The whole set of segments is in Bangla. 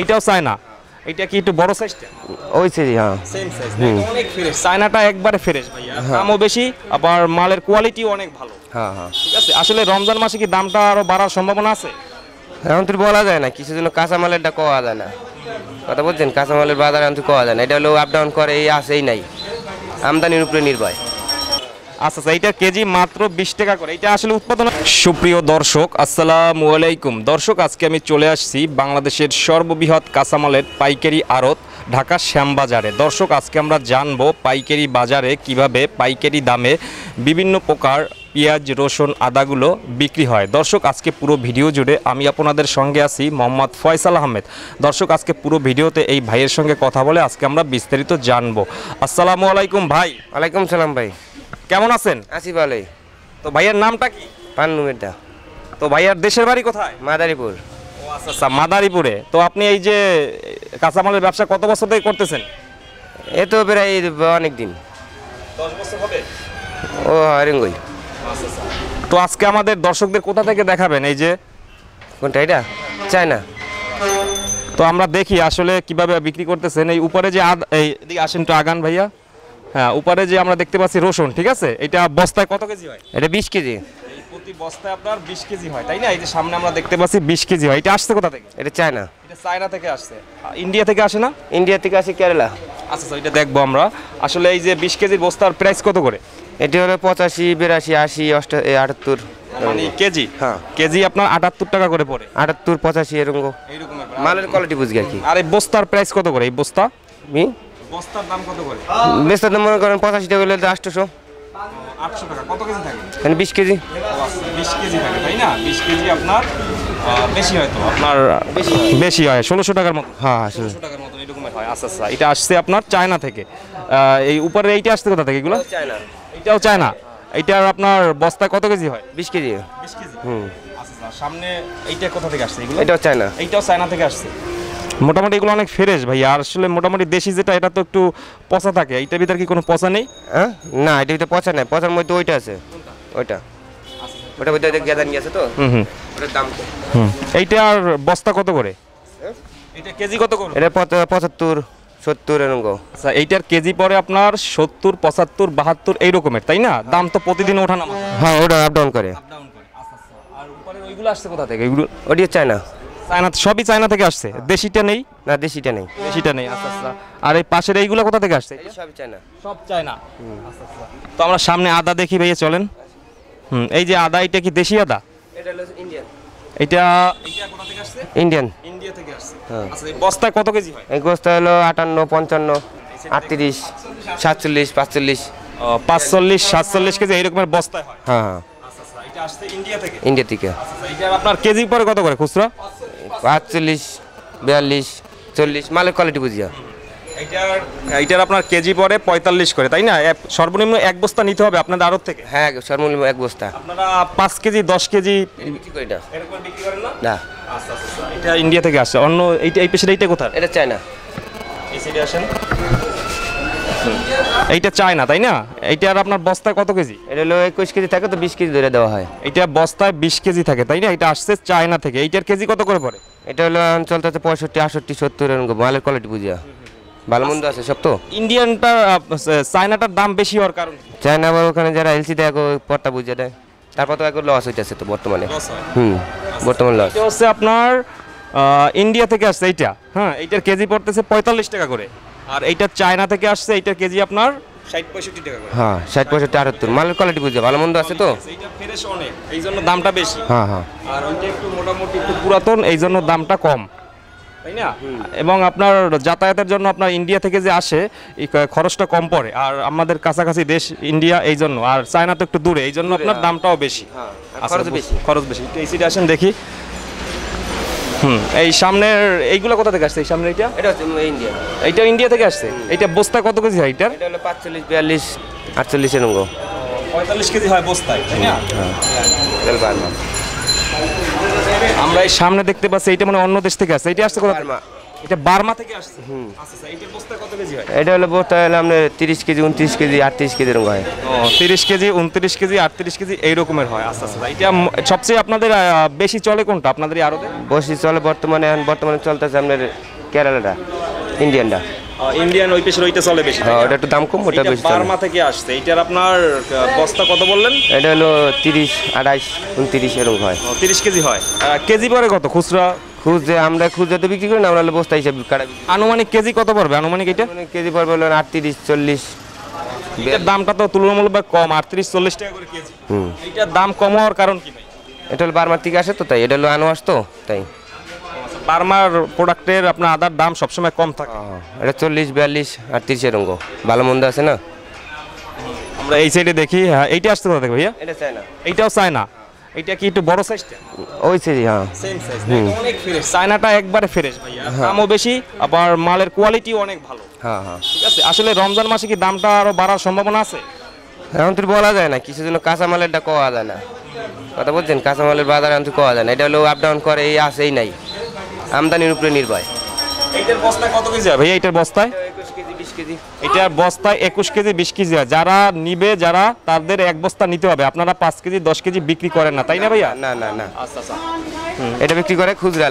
এইটাও চায়না। এটা কি একটু বড় সাইজটা ওই সিরি হ্যাঁ। সেম সাইজ অনেক ফ্রেশ চায়নাটা একবারে ফ্রেশ ভাইয়া। দামও বেশি আবার মালের কোয়ালিটিও অনেক ভালো। হ্যাঁ হ্যাঁ। ঠিক আছে? আসলে রমজান মাসে কি দামটা আরও বাড়ার সম্ভাবনা আছে? এখন তো বলা যায় না কিছু জন্য কাঁচামালেরটা কোয়া যায় না। কথা বলছেন কাঁচামালের বাজারে এখন তো কোয়া যায় না। এটা হলো আপ ডাউন করে এই আসেই নাই। আমদানির উপরে নির্ভয় আচ্ছা আচ্ছা কেজি মাত্র বিশ টাকা করে। এটা আসলে উৎপাদন সুপ্রিয় দর্শক দর্শক, আজকে আমি চলে আসছি বাংলাদেশের সর্ববৃহৎ কাঁচামালের পাইকারি আড়ত ঢাকা শ্যামবাজারে। দর্শক, আজকে আমরা জানব পাইকারি বাজারে কীভাবে পাইকারি দামে বিভিন্ন প্রকার পেঁয়াজ, রসুন, আদাগুলো বিক্রি হয়। দর্শক, আজকে পুরো ভিডিও জুড়ে আমি আপনাদের সঙ্গে আছি মোহাম্মদ ফয়সাল আহমেদ। দর্শক, আজকে পুরো ভিডিওতে এই ভাইয়ের সঙ্গে কথা বলে আজকে আমরা বিস্তারিত জানব। আসসালামু আলাইকুম ভাই। ওয়ালাইকুম সালাম ভাই। কেমন আছেন? আসি ভালোই। তো ভাইয়ের নামটা কি? পান্নুমেরটা তো ভাইয়ার দেশের বাড়ি কোথায়? মাদারীপুর। ও আচ্ছা আচ্ছা মাদারীপুরে। তো আপনি এই যে কাঁচামালের ব্যবসা কত বছর থেকে করতেছেন? এ তো প্রায় অনেক দিন। দশ বছর হবে? ও হরিঙ্গই তো আজকে আমাদের দর্শকদের কোথা থেকে দেখাবেন এই যে? কোনটা এটা? চায়না। তো আমরা দেখি আসলে কীভাবে বিক্রি করতেছেন। এই উপরে যে আদ এই এদিকে আসেন তো আগান ভাইয়া। হ্যাঁ উপরে যে আমরা দেখতে পাচ্ছি রসুন ঠিক আছে? এটা বস্তায় কত কেজি হয়? এটা বিশ কেজি। প্রতি বস্তায় আপনার বিশ কেজি হয় তাই না? এই যে সামনে আমরা দেখতে পাচ্ছি বিশ কেজি হয়। এটা আসছে কোথা থেকে? এটা চায়না। এটা চায়না থেকে আসছে। ইন্ডিয়া থেকে আসে না? ইন্ডিয়া থেকে আসি কেরালা। আচ্ছা আচ্ছা এটা দেখব আমরা। আসলে এই যে বিশ কেজির বস্তার প্রাইস কত করে? এটি হলো পঁচাশি বিরাশি আশি অষ্টা আটাত্তর। মানে কেজি? হ্যাঁ। কেজি আপনার আটাত্তর টাকা করে পড়ে। আটাত্তর পঁচাশি এরকম। মালের কোয়ালিটি বুঝি আর কি। আর এই বস্তার প্রাইস কত করে? এই বস্তা? বস্তার দাম কত করে? বেশ তো মনে করেন পঁচাশি টাকা হলে আটশোশো। আটশো টাকা। কত কেজি থাকে? মানে বিশ কেজি। বিশ কেজি থাকে তাই না? বিশ কেজি আপনার বেশি হয় তো? আপনার বেশি হয়? ষোলোশো টাকার মতো। হ্যাঁ আসলে ষোলোশো। টাকার মতো এরকমের হয়। আচ্ছা আচ্ছা এটা আসছে আপনার চায়না থেকে। এই উপরে এইটা আসছে কোথা থেকে এগুলো? চায়না। এইটাও চায়না। এইটার আপনার বস্তায় কত কেজি হয়? বিশ কেজি। বিশ কেজি। হুম। আচ্ছা আচ্ছা সামনে এইটা কোথা থেকে আসছে এগুলো? এটাও চায়না। এইটাও চায়না থেকে আসছে। মোটামুটি এগুলো অনেক ফ্রেশ ভাই। আর আসলে মোটামুটি দেশি যেটা এটা তো একটু পচা থাকে। এইটার ভিতরে কি কোনো পচা নেই? হ্যাঁ? না এটা ভিতরে পচা নাই। পচার মধ্যে ওইটা আছে। ওইটা। ওটা ভিতরে গেদান গেছে তো? হুম হুম। ওটার দাম হুম। এইটা আর বস্তা কত করে? এটা কেজি কত করে? এটা পঁচ- পঁচাত্তর সত্তর এরকম আচ্ছা এইটার কেজি পরে আপনার সত্তর পঁচাত্তর বাহাত্তর এই রকমের তাই না? দাম তো প্রতিদিন ওঠানো হ্যাঁ ওটা আপ ডাউন করে। আর উপরে ওইগুলো আসছে কোথা থেকে? এগুলো ওটি চায়না। চায়না সবই চায়না থেকে আসছে। দেশিটা নেই? না দেশিটা নেই। দেশিটা নেই আচ্ছা আচ্ছা। আর এই পাশের এইগুলো কোথা থেকে আসছে? সবই চায়না। সব চায়না। আচ্ছা আচ্ছা। তো আমরা সামনে আদা দেখি ভাইয়া চলেন। হুম এই যে আদা এটা কি দেশি আদা? এটা হলো ইন্ডিয়ান। এটা এটা কোথা থেকে আসছে? ইন্ডিয়ান। ইন্ডিয়া থেকে আসছে। হ্যাঁ। আচ্ছা এই বস্তায় কত কেজি হয়? এই গোস্ত হলো আটান্ন পঞ্চান্ন আটত্রিশ সাতচল্লিশ পাঁচচল্লিশ। পাঁচচল্লিশ সাতচল্লিশ কেজি এইরকমের বস্তায় হয়। হ্যাঁ হ্যাঁ। আচ্ছা আচ্ছা এটা আসছে ইন্ডিয়া থেকে? ইন্ডিয়া থেকে। আচ্ছা এটা আপনার কেজি পরে কত করে খুচরা? পাঁচচল্লিশ বিয়াল্লিশ চল্লিশ মালের কোয়ালিটি বুঝিয়া। এইটার এইটার আপনার কেজি পরে পঁয়তাল্লিশ করে তাই না? সর্বনিম্ন এক বস্তা নিতে হবে আপনাদের আড়ত থেকে? হ্যাঁ সর্বনিম্ন এক বস্তা। আপনারা পাঁচ কেজি দশ কেজি না। না? আচ্ছা আচ্ছা এটা ইন্ডিয়া থেকে আসছে। অন্য এইটা এই পেশাটা এইটা কোথায় এটা চায়না। এই সাইডে আসেন। এইটা চায় না তাই না? এইটার আপনার বস্তায় কত কেজি? এটা হলো একুশ কেজি থাকে তো বিশ কেজি ধরে দেওয়া হয়। এইটা বস্তায় বিশ কেজি থাকে তাই না? এটা আসছে চায়না থেকে। এইটার কেজি কত করে পড়ে? এটা হলো চলতেছে পঁয়ষট্টি সত্তর মালের কোয়ালিটি বুঝিয়া। ভালো মন্দ আছে সব তো? ইন্ডিয়ানটা চায়নাটার দাম বেশি হওয়ার কারণ চায়না আবার ওখানে যারা এলসি দেয় পটটা বুঝিয়ে দেয়। তারপর তো একবার লস হইতেছে তো বর্তমানে। হুম বর্তমান লস হচ্ছে আপনার ইন্ডিয়া থেকে আসছে এইটা। হ্যাঁ এইটার কেজি পড়তেছে পঁয়তাল্লিশ টাকা করে। আর এইটা চায়না থেকে আসছে এইটার কেজি আপনার? ষাট পঁয়ষট্টি টাকা হ্যাঁ ষাট পঁয়ষট্টি আটাত্তর। মালের কোয়ালিটি বুঝিয়া ভালো মন্দ আছে তো? এইটা ফ্রেশ অনেক এই জন্য দামটা বেশি। হ্যাঁ হ্যাঁ। আর ওইটা একটু মোটামুটি একটু পুরাতন এই জন্য দামটা কম। তাই না? এবং আপনার যাতায়াতের জন্য আপনার ইন্ডিয়া থেকে যে আসে খরচটা কম পড়ে। আর আমাদের কাছাকাছি দেশ ইন্ডিয়া এই জন্য। আর চায়না তো একটু দূরে এই জন্য আপনার দামটাও বেশি। হ্যাঁ আচ্ছা, খরচ বেশি। খরচ বেশি। এই সিটে আসেন দেখি। হুম এই সামনের এইগুলো কোথা থেকে আসছে? এই সামনে এটা এটা হচ্ছে ইন্ডিয়া। এইটা ইন্ডিয়া থেকে আসছে? এইটা বস্তা কত কেজি হয় এটার? এটা হলো পাঁচচল্লিশ বিয়াল্লিশ আটচল্লিশ এরকম। পঁয়তাল্লিশ কেজি হয় বস্তায় তাই না? বার্মা আমরা এই সামনে দেখতে পাচ্ছি এটা মানে অন্য দেশ থেকে আসছে। এটা আসছে কোথা এটা বার্মা থেকে আসছে। আচ্ছা আচ্ছা এটার বস্তা কত কেজি হয়? এটা হলো বস্তা হলো আপনার তিরিশ কেজি উনত্রিশ কেজি আটত্রিশ কেজি এরকম হয়। ও তিরিশ কেজি উনত্রিশ কেজি আটত্রিশ কেজি এই রকমের হয়। আচ্ছা আচ্ছা এটা সবচেয়ে আপনাদের বেশি চলে কোনটা? আপনাদের আরও বসি চলে বর্তমানে এখন বর্তমানে চলতেছে আপনার কেরালাটা ইন্ডিয়ানটা। ইন্ডিয়ান ওই পেশার ওইটা চলে বেশি হ্যাঁ ওটা একটু দাম কম ওটা এটা বেশি বার্মা থেকে আসছে। এটার আপনার বস্তা কত বললেন? এটা হলো তিরিশ আঠাইশ উনত্রিশ এরকম হয়। তিরিশ কেজি হয়। কেজি পরে কত? খুচরা? খুঁজে আমরা খুঁজে তো বিক্রি করি না আমরা হলো বস্তা হিসাবে কাটা আনুমানিক কেজি কত পড়বে? আনুমানিক এটা? কেজি পড়বে হলো আটত্রিশ চল্লিশ। এটার দামটা তো তুলনামূলক কম আটত্রিশ চল্লিশ টাকা করে কেজি। হুম। এইটার দাম কম হওয়ার কারণ কি এটা হলো বার্মার থেকে আসে তো তাই। এটা হলো আনোয়াস তো তাই। বার্মার প্রোডাক্টের আপনার আদার দাম সবসময় কম থাকে। এটা চল্লিশ বিয়াল্লিশ আটত্রিশ এরকম। ভালো মন্দ আছে না? আমরা এই সাইডে দেখি। হ্যাঁ এইটা আসতে কথা ভাইয়া? এটা চাই না এইটাও চায় না এটা কি একটু বড় সাইজটা ওই সেজি হ্যাঁ। সেম সাইজ অনেক ফ্রেশ চায়নাটা একবারে ফ্রেশ ভাইয়া। দামও বেশি আবার মালের কোয়ালিটিও অনেক ভালো। হ্যাঁ হ্যাঁ। ঠিক আছে? আসলে রমজান মাসে কি দামটা আরও বাড়ার সম্ভাবনা আছে? এখন তো বলা যায় না কিছু জন্য কাঁচামালেরটা কোয়া যায় না। কথা বলছেন কাঁচামালের বাজারে এখন তো কোয়া যায় না। এটা হলো আপ ডাউন করে এই আসেই নাই। আমদানির উপরে নির্ভয় এইটার বস্তায় কত কেজি ভাইয়া বস্তায়? এটার বস্তায় একুশ কেজি বিশ কেজি হয়। যারা নিবে যারা তাদের এক বস্তা নিতে হবে। আপনারা পাঁচ কেজি দশ কেজি বিক্রি করেন না তাই না ভাইয়া? না না না। আচ্ছা আচ্ছা। এটা বিক্রি করে আচ্ছা খুচরা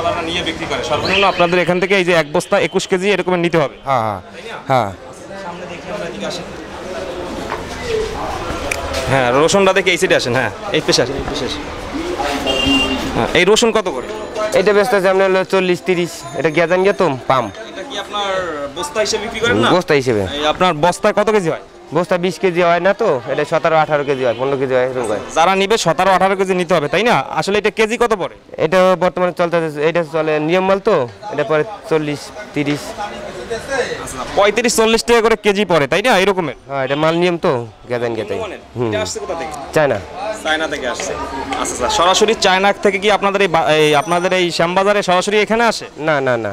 আলাদা নিয়ে বিক্রি করে। সর্বনিম্ন আপনাদের এখান থেকে এই যে এক বস্তা একুশ কেজি এরকম নিতে হবে। হ্যাঁ হ্যাঁ হ্যাঁ। হ্যাঁ রসুনটা দেখে এই সাইডে আসেন। হ্যাঁ এই পেশে আসেন এই পেশে আসেন। হ্যাঁ এই রসুন কত করে? এটা ব্যস্ত আছে আপনার হলো চল্লিশ তিরিশ। এটা গেজান গেতম? তো পাম। এটা কি আপনার বস্তা হিসেবে আপনার বস্তা হিসেবে। আপনার বস্তায় কত কেজি হয়? বস্তা বিশ কেজি হয় না তো? এটা সতেরো আঠারো কেজি হয় পনেরো কেজি হয় এরকম হয়। যারা নিবে সতেরো আঠারো কেজি নিতে হবে তাই না? আসলে এটা কেজি কত পড়ে? এটা বর্তমানে চলতে এটা চলে নিয়ম মাল তো এটা পরে চল্লিশ তিরিশ। পঁয়ত্রিশ চল্লিশ টাকা করে কেজি পড়ে তাই না? এরকমের? হ্যাঁ এটা মাল নিয়ম তো গেজান গেতে হুম। এটা আসছে কোথা থেকে? চায় না চায়না থেকে আসছে। আচ্ছা আচ্ছা সরাসরি চায়না থেকে কি আপনাদের এই আপনাদের এই শ্যামবাজারে সরাসরি এখানে আসে? না না না।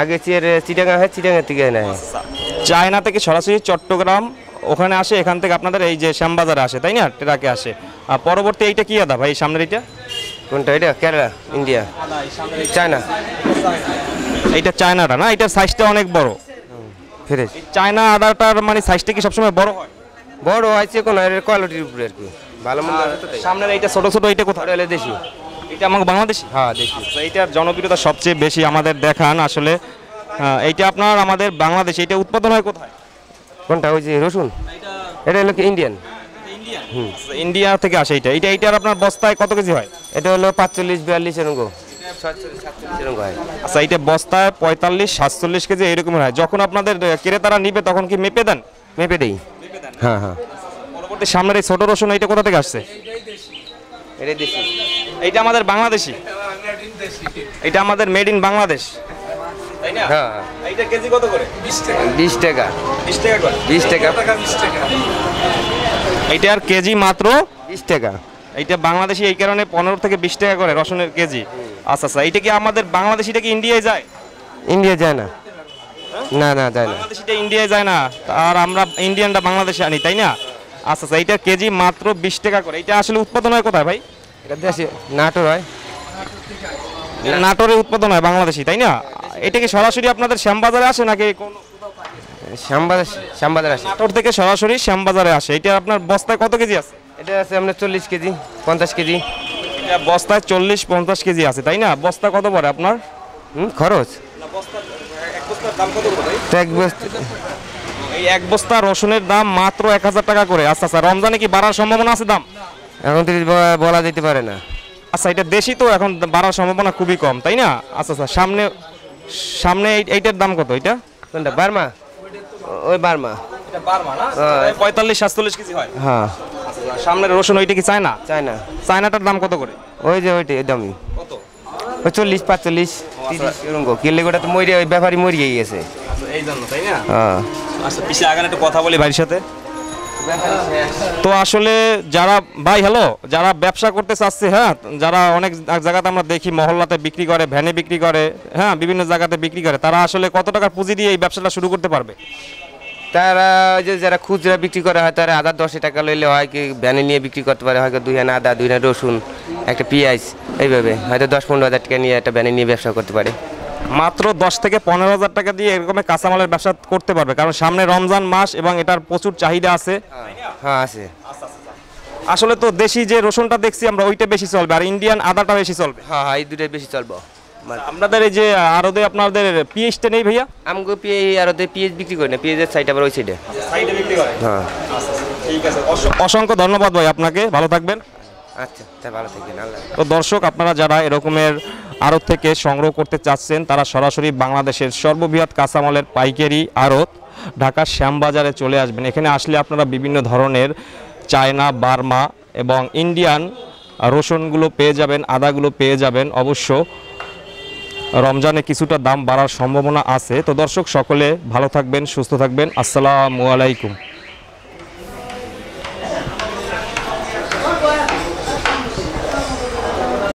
আগে চিটাঙ্গা হয় চিটাঙ্গা থেকে না চায়না থেকে সরাসরি চট্টগ্রাম ওখানে আসে এখান থেকে আপনাদের এই যে শ্যামবাজারে আসে তাই না? ট্রাকে আসে। আর পরবর্তী এইটা কি আদা ভাই সামনের এইটা? কোনটা এটা কেরালা ইন্ডিয়া। চায়না। এইটা চায়নাটা না? এটার সাইজটা অনেক বড়। ফ্রেশ চায়না আদাটার মানে সাইজটা কি সবসময় বড় হয়? বড় হয়েছে কোনো এর কোয়ালিটির উপরে আর কি। ভালো মন্দ সামনের এইটা ছোট ছোট এইটা কোথায়? ওটা হলে দেশি। এটা আমাকে বাংলাদেশি? হ্যাঁ দেশি। আচ্ছা, এইটার জনপ্রিয়তা সবচেয়ে বেশি আমাদের দেখান আসলে। এইটা আপনার আমাদের বাংলাদেশে এটা উৎপাদন হয় কোথায়? কোনটা? ওই যে রসুন? এটা হলো কি ইন্ডিয়ান আচ্ছা, ইন্ডিয়া থেকে আসে এটা এটা এইটার আপনার বস্তায় কত কেজি হয়? এটা হলো পাঁচচল্লিশ বিয়াল্লিশ এরকম। হয় আচ্ছা এইটা বস্তায় পঁয়তাল্লিশ সাতচল্লিশ কেজি এরকম হয়। যখন আপনাদের ক্রেতারা নিবে তখন কি মেপে দেন? মেপে দেই। হ্যাঁ হ্যাঁ। পরবর্তী সামনের এই ছোট রসুন এইটা কোথা থেকে আসছে? এটা এইটা আমাদের বাংলাদেশি। এটা আমাদের মেড ইন বাংলাদেশ। না? হ্যাঁ। এইটা কেজি কত করে? বিশ টাকা। বিশ টাকা। করে। বিশ টাকা। এইটার কেজি মাত্র? বিশ টাকা। এইটা বাংলাদেশি এই কারণে পনেরো থেকে বিশ টাকা করে রসুনের কেজি। আচ্ছা আচ্ছা এইটা কি আমাদের বাংলাদেশিটা কি ইন্ডিয়ায় যায়? ইন্ডিয়া যায় না। না না যায় না। বাংলাদেশিটা ইন্ডিয়ায় যায় না। আর আমরা ইন্ডিয়ানটা বাংলাদেশে আনি তাই না? আচ্ছা আচ্ছা এইটার কেজি মাত্র বিশ টাকা করে। এটা আসলে উৎপাদন হয় কোথায় ভাই? এটা দেশে নাটোর হয়। নাটোরে উৎপাদন হয় বাংলাদেশি তাই না? এটা কি সরাসরি আপনাদের শ্যামবাজারে আসে নাকি কোন- শ্যামবাজার শ্যামবাজার আসে। নাটোর থেকে সরাসরি শ্যামবাজারে আসে। এটা আপনার বস্তায় কত কেজি আছে? এটা আছে আপনার চল্লিশ কেজি পঞ্চাশ কেজি। এটা বস্তায় চল্লিশ পঞ্চাশ কেজি আছে তাই না? বস্তা কত পড়ে আপনার? হুম খরচ। এক বস্তা এই এক বস্তা রসুনের দাম মাত্র এক হাজার টাকা করে। আচ্ছা আচ্ছা রমজানে কি বাড়ার সম্ভাবনা আছে দাম? এখন তো বলা যেতে পারে না। আচ্ছা এটা দেশি তো এখন বাড়ার সম্ভাবনা খুবই কম তাই না? আচ্ছা আচ্ছা সামনে সামনে এই- এইটার দাম কত এটা? কোনটা বার্মা? ওই বার্মা। হ্যাঁ। পঁয়তাল্লিশ সাতচল্লিশ কেজি হয়। হ্যাঁ। সামনের রসুন ওইটা কি চায় না চায়না। চায়নাটার দাম কত করে? ওই যে ওইটা ওইটাই দামি কত? ওই চল্লিশ পাঁচচল্লিশ তিরিশ এরকম কিনলে গোটা তো মরিয়া ওই ব্যাপারই মরিয়ে গেছে। এই জন্য তাই না? হ্যাঁ। আচ্ছা পিছিয়ে আগান একটু কথা বলি ভাইয়ের সাথে। তো আসলে যারা, ভাই হ্যালো যারা ব্যবসা করতে চাচ্ছে হ্যাঁ যারা অনেক জায়গাতে আমরা দেখি, মহল্লাতে বিক্রি করে, ভ্যানে বিক্রি করে হ্যাঁ বিভিন্ন জায়গাতে বিক্রি করে, তারা আসলে কত টাকার পুঁজি দিয়ে এই ব্যবসাটা শুরু করতে পারবে? তারা যে যারা খুচরা বিক্রি করা, হয় তারা আদা দশ টাকা লইলে হয় কি, ভ্যানে নিয়ে বিক্রি করতে পারে হয়তো দুই হান আদা, দুই হান রসুন, একটা পেঁয়াজ, এইভাবে। হয়তো দশ পনেরো হাজার টাকা নিয়ে একটা ভ্যানে নিয়ে ব্যবসা করতে পারে। মাত্র দশ থেকে পনেরো হাজার টাকা দিয়ে এরকম কাঁচামালের ব্যবসা করতে পারবে। কারণ সামনে রমজান মাস এবং এটার প্রচুর চাহিদা আছে। হ্যাঁ আছে। আসলে তো দেশি যে রসুনটা দেখছি আমরা ওইটা বেশি চলবে আর ইন্ডিয়ান আদাটা বেশি চলবে। হ্যাঁ হ্যাঁ এই দুটাই বেশি চলবো। আপনাদের এই যে আরদে আপনাদের পিএইচটা নেই ভাইয়া? আমগো পিএ আর ওদের পিএইচ বিক্রি করি না পিএইচের সাইড আবার ওই সাইডে সাইডে বিক্রি করে হ্যাঁ। ঠিক আছে অসংখ্য ধন্যবাদ ভাই আপনাকে ভালো থাকবেন। আচ্ছা তাই ভালো থাকবেন আল্লাহ তো দর্শক আপনারা যারা এরকমের আড়ত থেকে সংগ্রহ করতে চাচ্ছেন তারা সরাসরি বাংলাদেশের সর্ববৃহৎ কাঁচামালের পাইকারি আড়ত ঢাকার শ্যামবাজারে চলে আসবেন। এখানে আসলে আপনারা বিভিন্ন ধরনের চায়না, বার্মা এবং ইন্ডিয়ান রসুনগুলো পেয়ে যাবেন, আদাগুলো পেয়ে যাবেন। অবশ্য রমজানে কিছুটা দাম বাড়ার সম্ভাবনা আছে। তো দর্শক, সকলে ভালো থাকবেন, সুস্থ থাকবেন। আসসালামু আলাইকুম।